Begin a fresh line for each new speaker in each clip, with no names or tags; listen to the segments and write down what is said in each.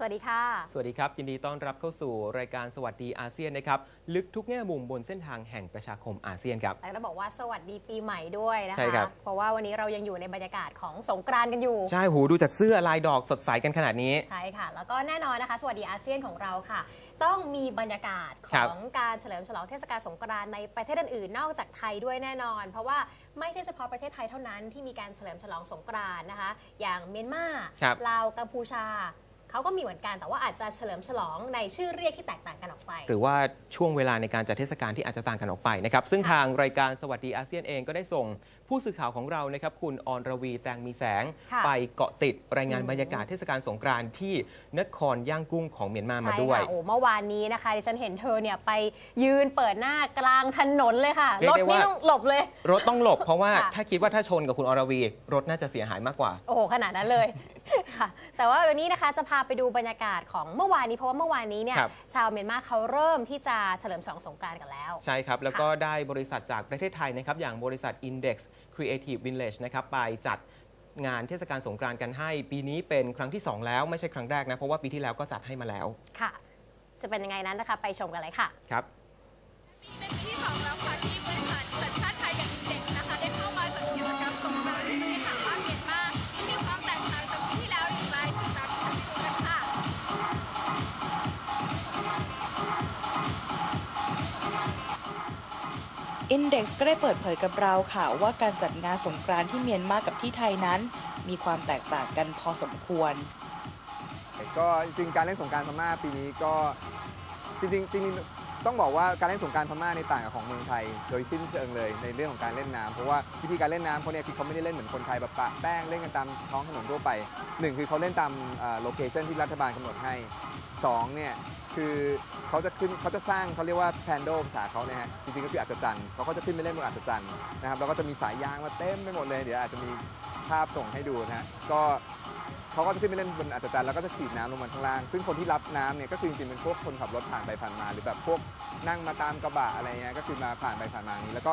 สวัสดีค่ะ
สวัสดีครับ ยินดีต้อนรับเข้าสู่รายการสวัสดีอาเซียนนะครับ ลึกทุกแง่มุมบนเส้นทางแห่งประชาคมอาเซียนครับ
แต่ต้องบอกว่าสวัสดีปีใหม่ด้วยนะ
ใช่ครั
คะ
บ
เพราะว่าวันนี้เรายังอยู่ในบรรยากาศของสงกรานต์กันอยู่
ใช่หูดูจากเสื้อลายดอกสดใสกันขนาดนี้
ใช่ค่ะ แล้วก็แน่นอนนะคะ สวัสดีอาเซียนของเราค่ะ ต้องมีบรรยากาศข
ครั
อบงการเฉลิมฉลองเทศกาลสงกรานต์ในประเทศอื่นๆนอกจากไทยด้วยแน่นอน เพราะว่าไม่ใช่เฉพาะประเทศไทยเท่านั้นที่มีการเฉลิมฉลองสงกรานต์นะคะ อย่างเมียนมา
ครับ
ลาวกัมพูชา เขาก็มีเหมือนกันแต่ว่าอาจจะเฉลิมฉลองในชื่อเรียกที่แตกต่างกันออกไป
หรือว่าช่วงเวลาในการจัดเทศกาลที่อาจจะต่างกันออกไปนะครับ ซึ่ง
ค่ะ
ทางรายการสวัสดีอาเซียนเองก็ได้ส่งผู้สื่อข่าวของเรานะครับคุณออนรวีแตงมีแสง
ค่ะ
ไปเกาะติดรายงาน
อืม
บรรยากาศเทศกาลสงกรานต์ที่นครย่างกุ้งของเมียนมามา
ใช่
ด้วย
ค่ะโอ้เมื่อวานนี้นะคะดิฉันเห็นเธอเนี่ยไปยืนเปิดหน้ากลางถนนเลยค่ะ
เรีย
ร
ก
ถ
ได้
นี่
ว่า
ต้องหลบเลย
รถต้องหลบเพราะว่า
ค่ะ
ถ้าคิดว่าถ้าชนกับคุณอรวี รถน่าจะเสียหายมากกว่า
โอ้โหขนาดนั้นเลย ค่ะ แต่ว่าวันนี้นะคะจะพาไปดูบรรยากาศของเมื่อวานนี้เพราะว่าเมื่อวานนี้เนี่ย
ครับ
ชาวเมียนมาเขาเริ่มที่จะเฉลิมฉลองสงกรารกันแล้ว
ใช่ครับ แล้วก็ได้บริษัทจากประเทศไทยนะครับ อย่างบริษัท Index Creative Village นะครับ ไปจัดงานเทศกาลสงกรานต์กันให้ ปีนี้เป็นครั้งที่ 2 แล้วไม่ใช่ครั้งแรกนะ เพราะว่าปีที่แล้วก็จัดให้มาแล้ว
ค่ะ จะเป็นยังไงนั้นนะคะ ไปชมกันเลยค่ะ
ครับ
เป็นปีที่สองแล้วค่ะที่บริษัทสัญชา
Index ก็ได้เปิดเผยกับเราค่ะว่าการจัดงานสงกรานต์ที่เมียนมากับที่ไทยนั้น มีความแตกต่างกันพอสมควร
ก็จริงๆการเล่นสงกรานต์พม่าปีนี้ก็จริงๆจริงๆ ต้องบอกว่าการเล่นสงกรานต์พม่าในต่างกับของเมืองไทย โดยสิ้นเชิงเลยในเรื่องของการเล่นน้ำเพราะว่าวิธีการเล่นน้ำเขาเนี่ยคือเขาไม่ได้เล่นเหมือนคนไทยแบบปะแป้งเล่นกันตามท้องถนนทั่วไปหนึ่งคือเขาเล่นตาม location ที่รัฐบาลกำหนดให้สองเนี่ยคือเขาจะขึ้นเขาจะสร้างเขาเรียกว่า pandal ภาษาเขาเนี่ยฮะจริงๆก็คืออัฒจันทร์เขาก็จะขึ้นไปเล่นบนอัฒจันทร์นะครับแล้วก็จะมีสายยางมาเต็มไปหมดเลยเดี๋ยวอาจจะมีภาพส่งให้ดูนะฮะก็ เขาก็จะขึ้นไปเล่นบนอัฒจันทร์แล้วก็จะฉีดน้ำลงมาข้างล่าง ซึ่งคนที่รับน้ำเนี่ยก็คือจริงๆเป็นพวกคนขับรถผ่านไปผ่านมา หรือแบบพวกนั่งมาตามกระบะอะไรเงี้ยก็คือมาผ่านไปผ่านมานี้ แล้วก็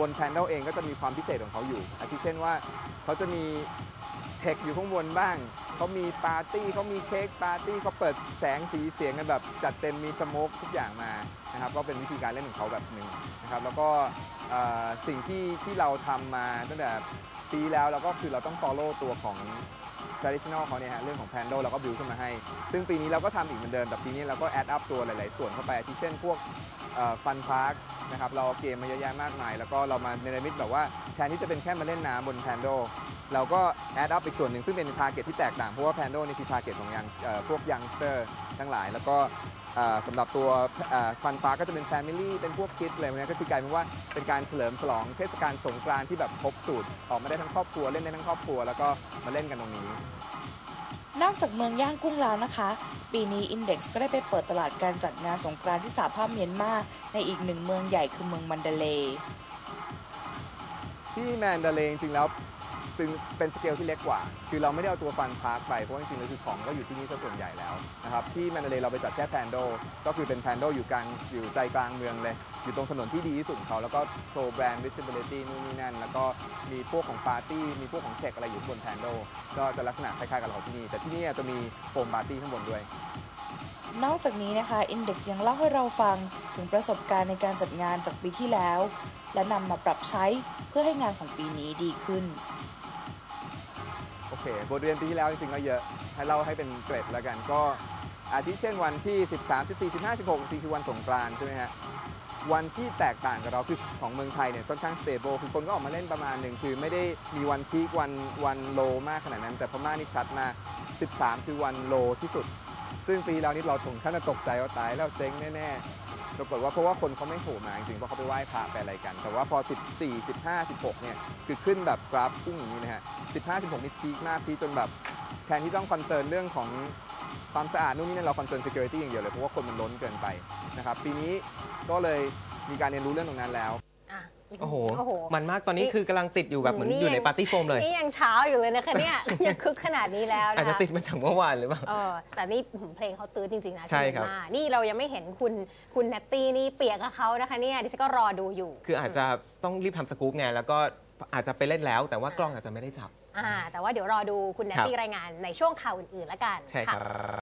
บน pandal เองก็จะมีความพิเศษของเขาอยู่อาทิเช่นว่าเขาจะมีเธคอยู่ข้างบนบ้าง เขามีปาร์ตี้เขามีเค้กปาร์ตี้เขาเปิดแสงสีเสียงกันแบบจัดเต็มมี smoke ทุกอย่างมานะครับก็เป็นวิธีการเล่นของเขาแบบหนึ่งนะครับแล้วก็สิ่งที่ที่เราทำมาตั้งแต่ปีแล้วเราก็คือเราต้อง follow ตัวของ traditional เขาเนี่ยฮะเรื่องของ Pando เราก็บิวขึ้นมาให้ ซึ่งปีนี้เราก็ทำอีกเหมือนเดิมแต่ปีนี้เราก็ add up ตัวหลาย ๆ ส่วนเข้าไปอาที่เช่นพวก fun park นะครับเราเกมมาเยอะแยะมากมาย แล้วก็เรามาเนรมิตแบบว่าแทนที่จะเป็นแค่มาเล่นน้ำบน Pando เราก็ add up อีกส่วนหนึ่งซึ่งเป็น target ที่แตกต่าง เพราะว่า pandal นี่คือ target ของยังพวก youngster ทั้งหลาย แล้วก็สำหรับตัวfun park ก็จะเป็น Family เป็นพวก kids อะไรพวกนี้ก็คือกลายเป็นว่าเป็นการเฉลิมฉลองเทศกาลสงกรานต์ที่แบบครบสูตรออกมาได้ทั้งครอบครัวเล่นได้ทั้งครอบครัว แล้วก็มาเล่นกันตรงนี้
นอกจากเมืองย่างกุ้งแล้วนะคะ ปีนี้ Index ก็ได้ไปเปิดตลาดการจัดงานสงกรานต์ที่สหภาพเมียนมาในอีกหนึ่งเมืองใหญ่คือเมืองมัณฑะเลย์
ที่แมนดาเลย์จริงๆแล้ว เป็นเป็นสเกลที่เล็กกว่า คือเราไม่ได้เอาตัว fun park ไป เพราะจริงๆแล้วคือของก็อยู่ที่นี่ซะส่วนใหญ่แล้วนะครับ ที่แมนดาเลย์เราไปจัดแค่ pandal ก็คือเป็น pandal อยู่กลางอยู่ใจกลางเมืองเลย อยู่ตรงถนนที่ดีที่สุดเขาแล้วก็โชว์ brand visibility นู่นนี่นั่น แล้วก็มีพวกของปาร์ตี้ มีพวกของเธคอะไรอยู่บน pandal ก็จะลักษณะคล้ายๆกับเราที่นี่ แต่ที่นี่จะมี foam party ข้างบนด้วย
นอกจากนี้นะคะ Index ยังเล่าให้เราฟังถึงประสบการณ์ในการจัดงานจากปีที่แล้ว และนำมาปรับใช้เพื่อให้งานของปีนี้ดีขึ้น
โอเค บทเรียนปีที่แล้วจริงๆก็เยอะ ให้เล่าให้เป็นเกร็ดแล้วกัน ก็อาทิเช่นวันที่ 13 14 15 16จริงคือวันสงกรานต์ใช่ไหมฮะ วันที่แตกต่างกับเราคือของเมืองไทยเนี่ยค่อนข้าง stable คือคนก็ออกมาเล่นประมาณหนึ่งคือไม่ได้มีวัน peak วันวัน low มากขนาดนั้น แต่พม่านี่ชัดมาก 13 คือวัน low ที่สุด ซึ่งปีแล้วนี่เราถึงขั้นตกใจว่าตายแล้วเจ๊งแน่ๆ ปรากฏว่าเพราะว่าคนเขาไม่โหมาจริงเพราะเขาไปไหว้พระไปอะไรกัน แต่ว่าพอ 14 15 16 เนี่ย คือขึ้นแบบกราฟพุ่งอย่างนี้นะฮะ 15 16 นี่ peak มาก peak จนแบบแทนที่ต้อง concern เรื่องของความสะอาดนู่นนี่นั่นเราคอนเซิร์น security อย่างเดียวเลย เพราะว่าคนมันล้นเกินไปนะครับ ปีนี้ก็เลยมีการเรียนรู้เรื่องตรงนั้นแล้ว
โอ้โห
โอ้โห
มันมากตอนนี้
นี่
คือกำลังติดอยู่แบบเหมือน
นี่
อยู่ใน
ยัง
ปาร์ตี้โฟมเลย
นี่ยังเช้าอยู่เลยนะคะเนี่ย ยังคึกขนาดนี้แล้ว
อาจ
นะ
จะ
คะ
ติดมาจากเมื่อวานหรือเปล่า
เออแต่นี่อื้อหือเพลงเขาตื้อจริงๆนะ
ใช่ครับ
ที่เมียนมานี่เรายังไม่เห็นคุณคุณแนตตี้นี่เปียกกับเขานะคะเนี่ยดิฉันก็รอดูอยู่
คืออาจจะต้องรีบทำสกู๊ปไงแล้วก็อาจจะไปเล่นแล้ว แต่ว่ากล้องอาจจะไม่ได้จับ
อ่า แต่ว่าเดี๋ยวรอดูคุณแนตตี้รายงานในช่วงข่าวอื่นๆแล้วกัน
ใช่
ค่ะ
ครับ